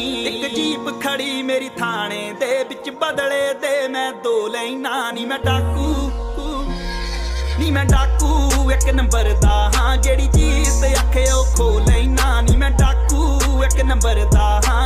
ਇੱਕ ਜੀਪ ਖੜੀ ਮੇਰੀ ਥਾਣੇ ਦੇ ਵਿੱਚ ਬਦਲੇ ਦੇ ਮੈਂ ਦੋ ਲੈਣਾ ਨਹੀਂ ਮੈਂ ਡਾਕੂ, ਨੀ ਮੈਂ ਡਾਕੂ, ਇੱਕ ਨੰਬਰ ਦਾ ਹਾਂ, ਜਿਹੜੀ ਚੀਜ਼ ਤੇ ਅੱਖੇ ਉਹ ਖੋ ਲੈਣਾ ਨਹੀਂ ਮੈਂ ਡਾਕੂ, ਇੱਕ ਨੰਬਰ ਦਾ ਹਾਂ।